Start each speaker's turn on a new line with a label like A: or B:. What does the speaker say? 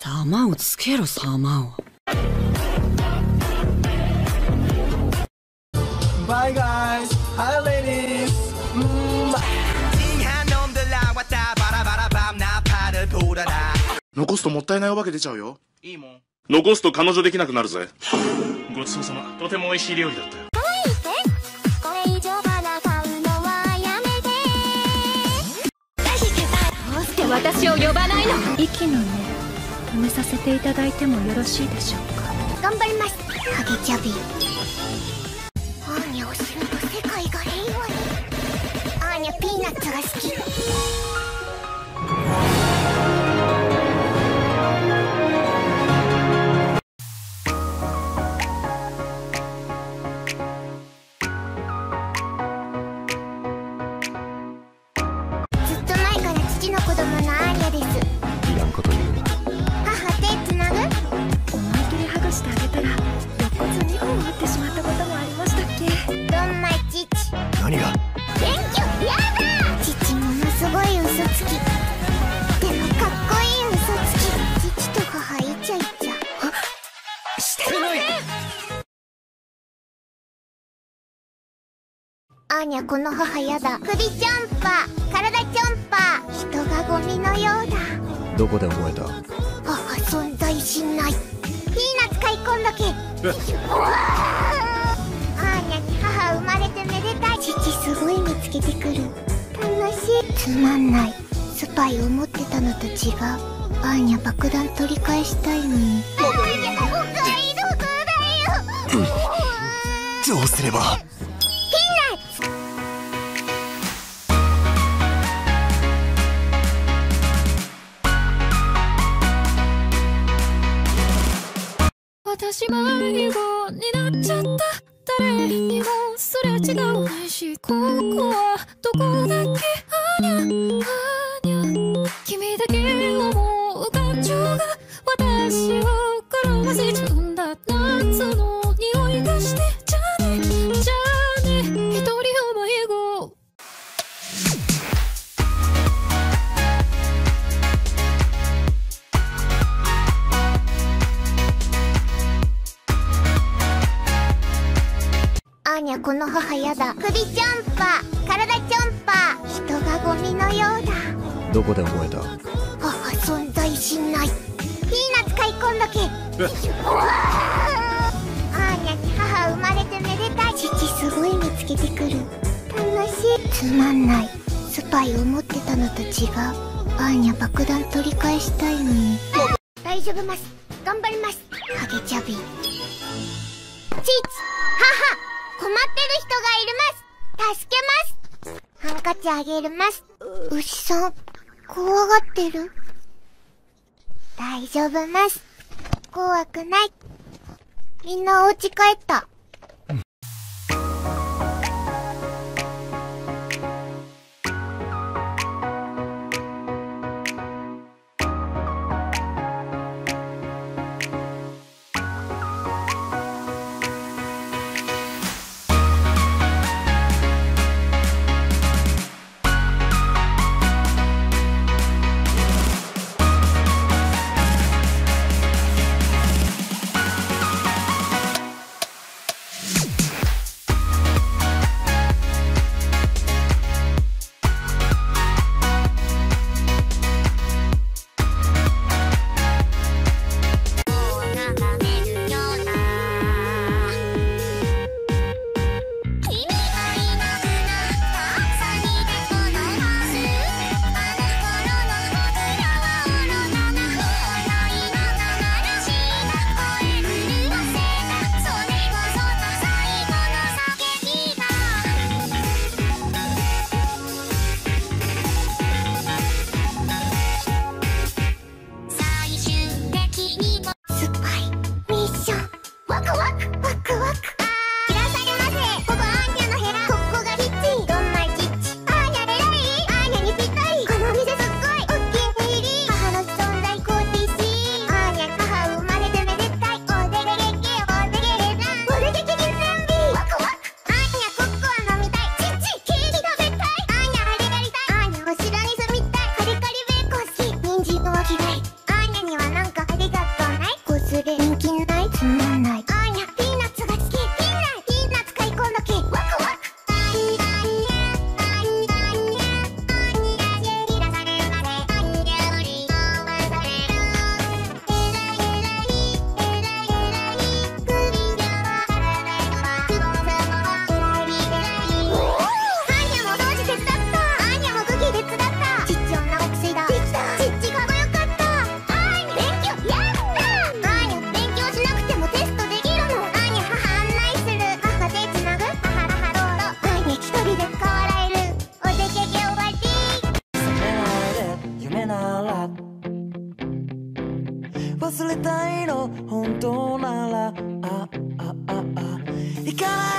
A: 弾をつけろ様を。
B: 残すともったいないお化け出ちゃうよ
C: いいもん
B: 残すと彼女できなくなるぜ
D: ごちそうさまとても美味しい料理だったよ
E: 私を呼ばないの息のね止めさせていただいてもよろしいでしょうか？
F: 頑張ります。ハゲチャビ。アーニャを知ると世界が平和に。アーニャピーナッツが好き。つき。でもかっこいい嘘つき。父と母イチャイチャ
E: してない
F: アーニャこの母やだ。首チョンパ体チョンパ人がゴミのようだ。
G: どこで覚えた？
F: 母存在しない。ピーナッツ買い込んどけ。アーニャに母生まれてめでたい。父すごい見つけてくる楽しい。つまんない。スパイを持ってたのと違う。アーニャ爆弾取り返したいのに。アーニャお買い得だよ
G: どうすれば？
F: ピーナッツ
E: 私迷子になっちゃった誰にもすれ違わないしここはどこだっけあにゃあにゃ君だけ思
F: この母やだ。首チョンパ体チョンパ人がゴミのようだ。
G: どこで覚えた？
F: 母存在しない。ピーナッツ買い込んどけ。うわー。アーニャに母生まれてめでたい。父すごい見つけてくる。楽しい。つまんない。スパイを持ってたのと違う。アーニャ爆弾取り返したいのに。大丈夫ます。頑張ります。ハゲチャビ。父母困ってる人がいるます。助けます。ハンカチあげるます。牛さん怖がってる。大丈夫ます。怖くない。みんなお家帰った。You gotta